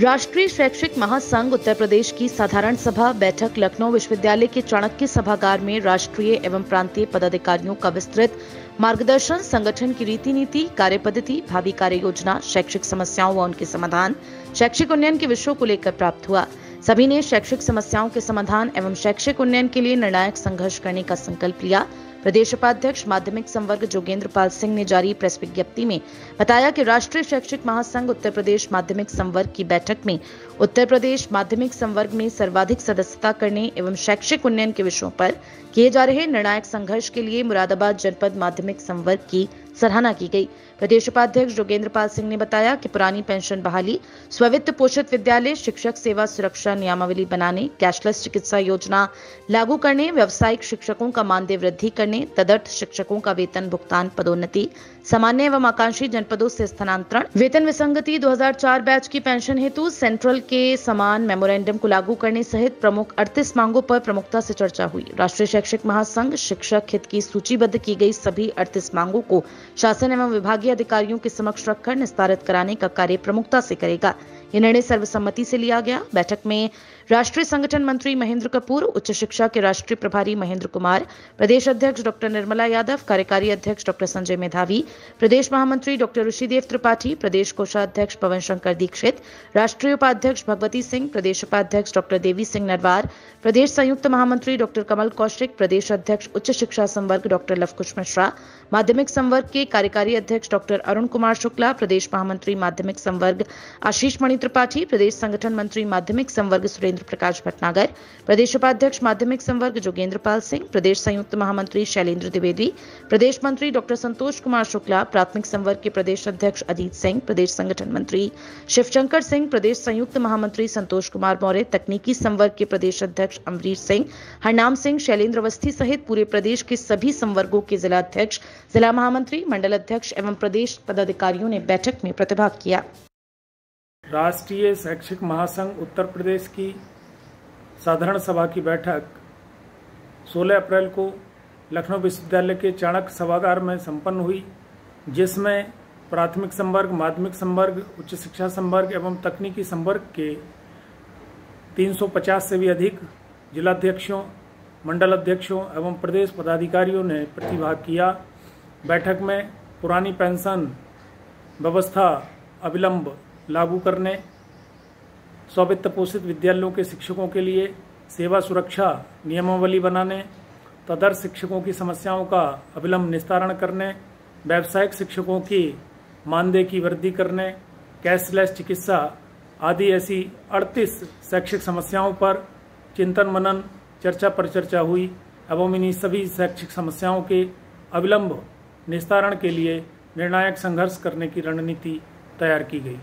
राष्ट्रीय शैक्षिक महासंघ उत्तर प्रदेश की साधारण सभा बैठक लखनऊ विश्वविद्यालय के चाणक्य सभागार में राष्ट्रीय एवं प्रांतीय पदाधिकारियों का विस्तृत मार्गदर्शन, संगठन की रीति नीति कार्य पद्धति भावी कार्य योजना शैक्षिक समस्याओं व उनके समाधान, शैक्षिक उन्नयन के विषयों को लेकर प्राप्त हुआ। सभी ने शैक्षिक समस्याओं के समाधान एवं शैक्षिक उन्नयन के लिए निर्णायक संघर्ष करने का संकल्प लिया। प्रदेश उपाध्यक्ष माध्यमिक संवर्ग जोगेंद्र पाल सिंह ने जारी प्रेस विज्ञप्ति में बताया कि राष्ट्रीय शैक्षिक महासंघ उत्तर प्रदेश माध्यमिक संवर्ग की बैठक में उत्तर प्रदेश माध्यमिक संवर्ग में सर्वाधिक सदस्यता करने एवं शैक्षिक उन्नयन के विषयों पर किए जा रहे निर्णायक संघर्ष के लिए मुरादाबाद जनपद माध्यमिक संवर्ग की सराहना की गई। प्रदेश उपाध्यक्ष जोगेंद्र पाल सिंह ने बताया कि पुरानी पेंशन बहाली स्वित्त पोषित विद्यालय, शिक्षक सेवा सुरक्षा नियमावली बनाने, कैशलेस चिकित्सा योजना लागू करने, व्यावसायिक शिक्षकों का मानदेय वृद्धि करने, तदर्थ शिक्षकों का वेतन भुगतान पदोन्नति, सामान्य एवं आकांक्षी जनपदों से स्थानांतरण, वेतन विसंगति 2004 बैच की पेंशन हेतु सेंट्रल के समान मेमोरेंडम को लागू करने सहित प्रमुख अड़तीस मांगों पर प्रमुखता से चर्चा हुई। राष्ट्रीय शैक्षिक महासंघ शिक्षक हित की सूचीबद्ध की गई सभी अड़तीस मांगों को शासन एवं विभागीय अधिकारियों के समक्ष रखकर निस्तारित कराने का कार्य प्रमुखता से करेगा। यह निर्णय सर्वसम्मति से लिया गया। बैठक में राष्ट्रीय संगठन मंत्री महेंद्र कपूर, उच्च शिक्षा के राष्ट्रीय प्रभारी महेंद्र कुमार, प्रदेश अध्यक्ष डॉक्टर निर्मला यादव, कार्यकारी अध्यक्ष डॉक्टर संजय मेधावी, प्रदेश महामंत्री डॉक्टर ऋषिदेव त्रिपाठी, प्रदेश कोषाध्यक्ष पवन शंकर दीक्षित, राष्ट्रीय उपाध्यक्ष भगवती सिंह, प्रदेश उपाध्यक्ष डॉक्टर देवी सिंह नरवार, प्रदेश संयुक्त महामंत्री डॉक्टर कमल कौशिक, प्रदेश अध्यक्ष उच्च शिक्षा संवर्ग डॉक्टर लवकुश मिश्रा, माध्यमिक संवर्ग के कार्यकारी अध्यक्ष डॉक्टर अरुण कुमार शुक्ला, प्रदेश महामंत्री माध्यमिक संवर्ग आशीष मणि त्रिपाठी, प्रदेश संगठन मंत्री माध्यमिक संवर्ग सुरेंद्र प्रकाश भटनागर, प्रदेश उपाध्यक्ष माध्यमिक संवर्ग जोगेंद्र पाल सिंह, प्रदेश संयुक्त महामंत्री शैलेंद्र द्विवेदी, प्रदेश मंत्री डॉक्टर संतोष कुमार शुक्ला, प्राथमिक संवर्ग के प्रदेश अध्यक्ष अजीत सिंह, प्रदेश संगठन मंत्री शिवशंकर सिंह, प्रदेश संयुक्त महामंत्री संतोष कुमार मौर्य, तकनीकी संवर्ग के प्रदेश अध्यक्ष अमरीश सिंह, हरनाम सिंह, शैलेंद्र अवस्थी सहित पूरे प्रदेश के सभी संवर्गों के जिला अध्यक्ष जिला महामंत्री, मंडल अध्यक्ष एवं प्रदेश पदाधिकारियों ने बैठक में प्रतिभाग किया। राष्ट्रीय शैक्षिक महासंघ उत्तर प्रदेश की साधारण सभा की बैठक 16 अप्रैल को लखनऊ विश्वविद्यालय के चाणक्य सभागार में संपन्न हुई, जिसमें प्राथमिक संवर्ग, माध्यमिक संवर्ग, उच्च शिक्षा संवर्ग एवं तकनीकी संवर्ग के 350 से भी अधिक जिलाध्यक्षों, मंडल अध्यक्षों एवं प्रदेश पदाधिकारियों ने प्रतिभाग किया। बैठक में पुरानी पेंशन व्यवस्था अविलंब लागू करने स्ववित्त पोषित विद्यालयों के शिक्षकों के लिए सेवा सुरक्षा नियमावली बनाने तदर शिक्षकों की समस्याओं का अविलंब निस्तारण करने, व्यावसायिक शिक्षकों की मानदेय की वृद्धि करने, कैशलेस चिकित्सा आदि ऐसी 38 शैक्षिक समस्याओं पर चिंतन मनन, चर्चा पर चर्चा हुई एवं इन्हीं सभी शैक्षिक समस्याओं के अविलंब निस्तारण के लिए निर्णायक संघर्ष करने की रणनीति तैयार की गई।